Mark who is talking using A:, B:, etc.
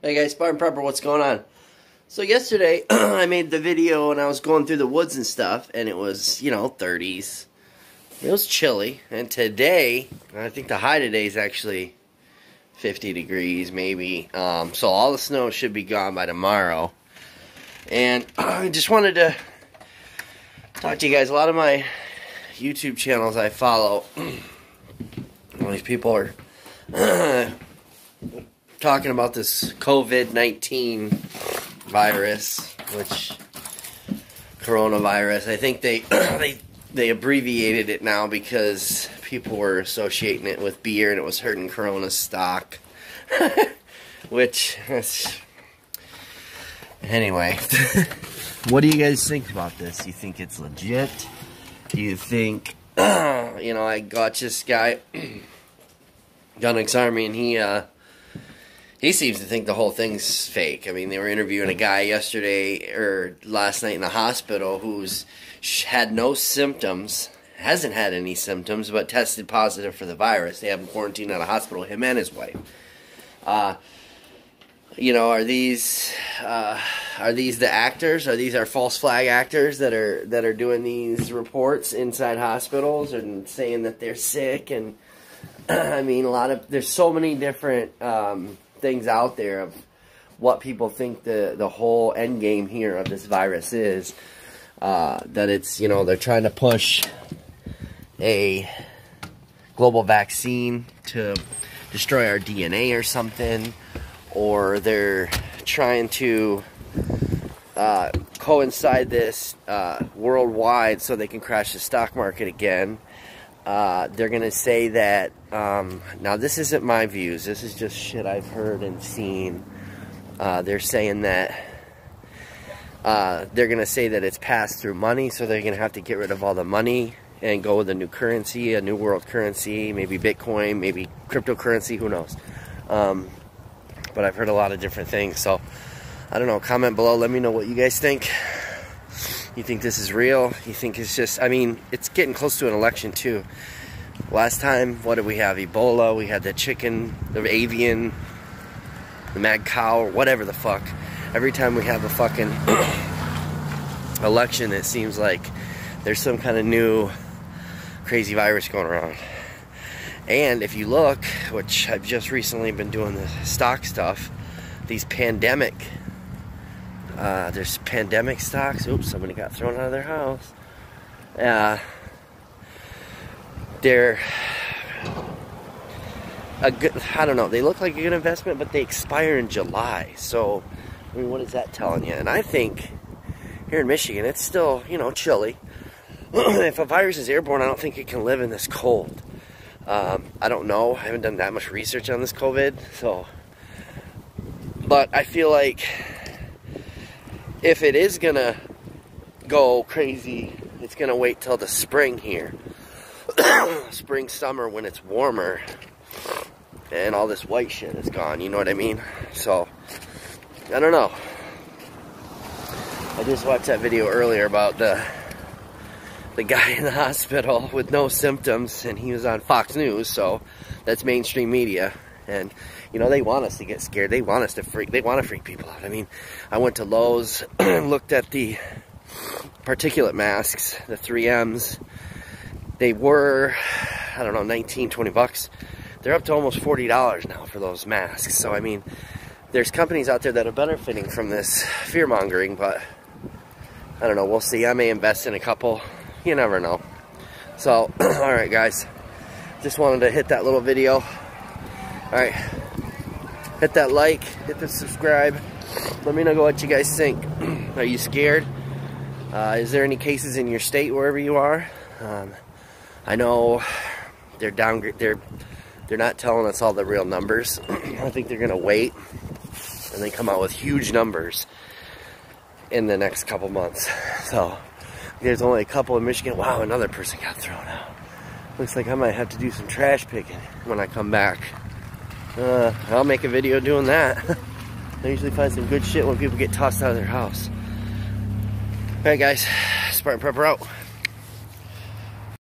A: Hey guys, Spartan Prepper, what's going on? So yesterday, I made the video and I was going through the woods and stuff, and it was, you know, 30s. It was chilly, and today, I think the high today is actually 50 degrees, maybe. Um, so all the snow should be gone by tomorrow. And I just wanted to talk to you guys. A lot of my YouTube channels I follow, all these people are talking about this COVID 19 virus, which coronavirus. I think they they they abbreviated it now because people were associating it with beer and it was hurting Corona stock. which anyway, what do you guys think about this? You think it's legit? Do you think you know I got this guy Gun Army and he uh he seems to think the whole thing's fake. I mean, they were interviewing a guy yesterday or last night in the hospital who's had no symptoms, hasn't had any symptoms, but tested positive for the virus. They have him quarantined at a hospital, him and his wife. Uh, you know, are these uh, are these the actors? Are these our false flag actors that are that are doing these reports inside hospitals and saying that they're sick? And I mean, a lot of there's so many different. Um, things out there of what people think the the whole end game here of this virus is. Uh, that it's you know they're trying to push a global vaccine to destroy our DNA or something, or they're trying to uh, coincide this uh, worldwide so they can crash the stock market again. Uh, they're going to say that, um, now this isn't my views, this is just shit I've heard and seen. Uh, they're saying that uh, they're going to say that it's passed through money, so they're going to have to get rid of all the money and go with a new currency, a new world currency, maybe Bitcoin, maybe cryptocurrency, who knows. Um, but I've heard a lot of different things, so I don't know. Comment below, let me know what you guys think. You think this is real? You think it's just, I mean, it's getting close to an election too. Last time, what did we have? Ebola, we had the chicken, the avian, the mad cow, or whatever the fuck. Every time we have a fucking election, it seems like there's some kind of new crazy virus going around. And if you look, which I've just recently been doing the stock stuff, these pandemic uh, there's pandemic stocks. Oops, somebody got thrown out of their house. Uh, they're a good, I don't know, they look like a good investment, but they expire in July. So, I mean, what is that telling you? And I think here in Michigan, it's still, you know, chilly. if a virus is airborne, I don't think it can live in this cold. Um, I don't know. I haven't done that much research on this COVID, so. But I feel like if it is gonna go crazy, it's gonna wait till the spring here. spring, summer when it's warmer and all this white shit is gone, you know what I mean? So, I don't know. I just watched that video earlier about the the guy in the hospital with no symptoms and he was on Fox News, so that's mainstream media and you know they want us to get scared. They want us to freak they want to freak people out. I mean i went to lowes and looked at the particulate masks the 3ms they were i don't know 19 20 bucks. They're up to almost $40 now for those masks. So i mean there's companies out there that are benefiting from this fear mongering but i don't know. We'll see. I may invest in a couple. You never know. So all right guys. Just wanted to hit that little video Alright. Hit that like, hit the subscribe. Let me know what you guys think. Are you scared? Uh, is there any cases in your state wherever you are? Um, I know they're down. They're they're not telling us all the real numbers. I think they're gonna wait and then come out with huge numbers in the next couple months. So there's only a couple in Michigan. Wow, another person got thrown out. Looks like I might have to do some trash picking when I come back uh, I'll make a video doing that. I usually find some good shit when people get tossed out of their house. Alright guys, Spartan Prepper out.